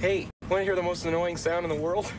Hey, want to hear the most annoying sound in the world?